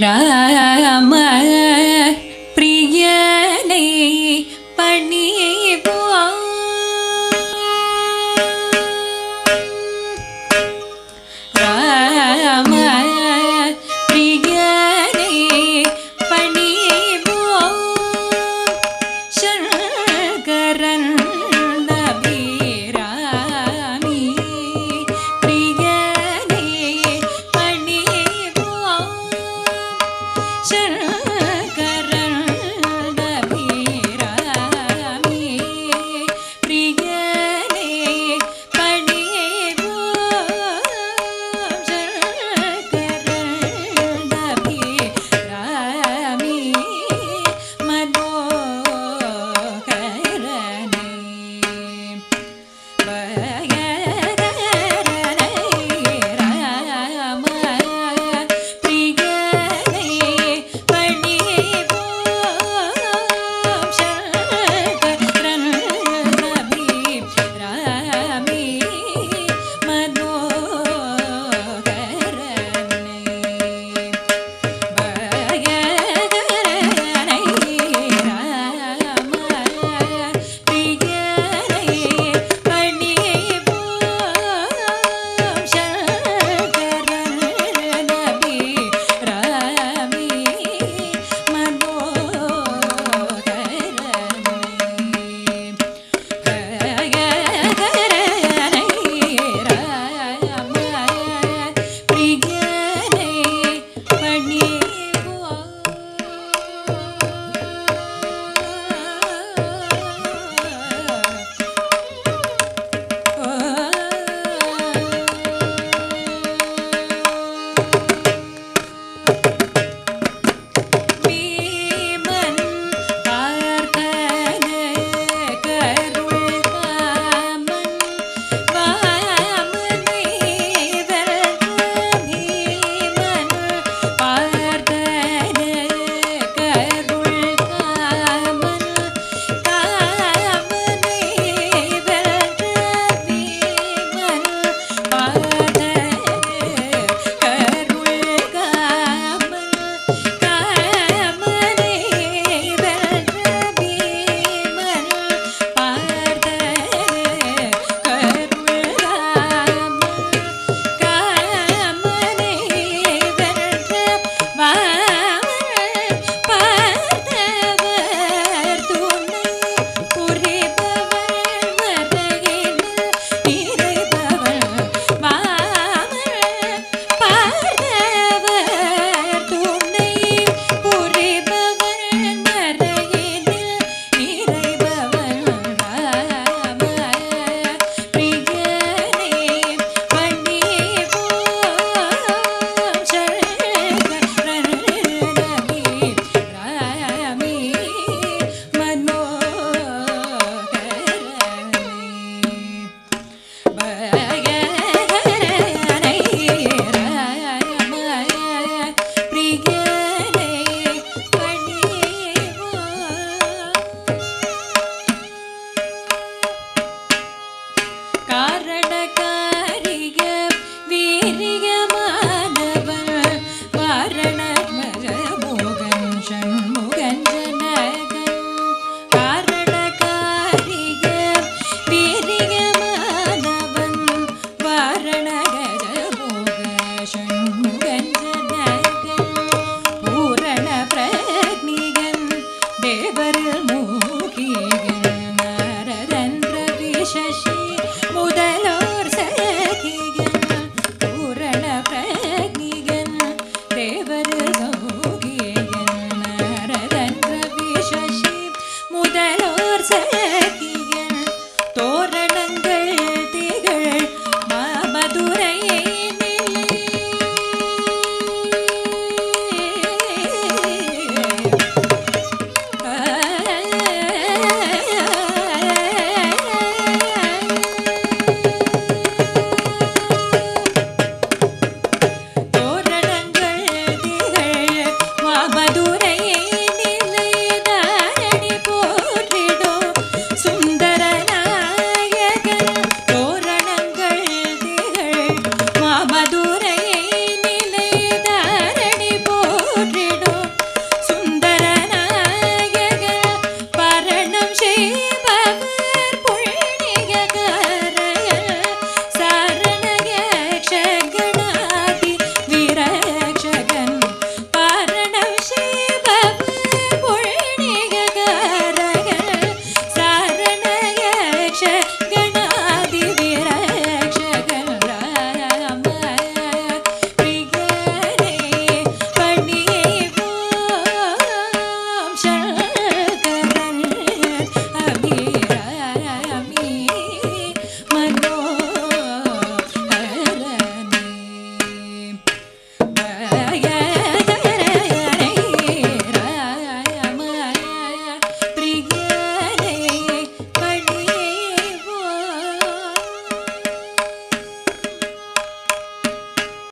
Rama Rama